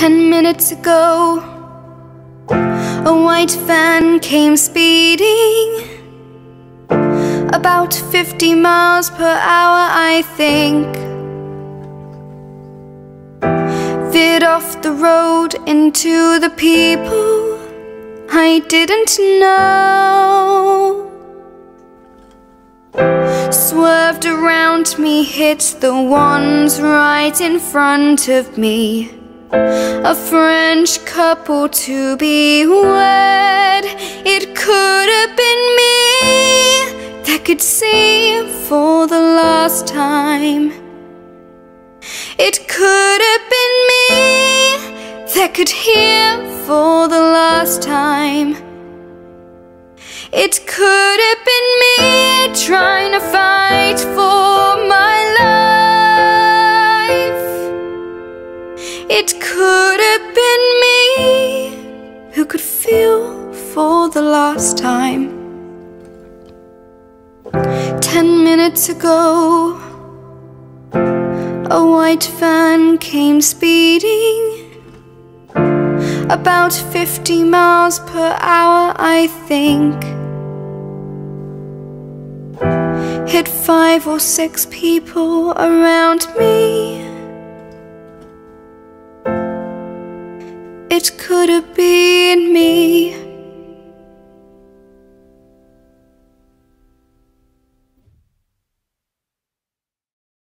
Ten minutes ago, a white van came speeding about 50 miles per hour, I think. Veered off the road into the people I didn't know. Swerved around me, hit the ones right in front of me. A French couple to be wed. It could have been me that could see for the last time. It could have been me that could hear for the last time. It could have been me trying could have been me who could feel for the last time. Ten minutes ago, a white van came speeding about 50 miles per hour, I think. Hit five or six people around me. It could have been me.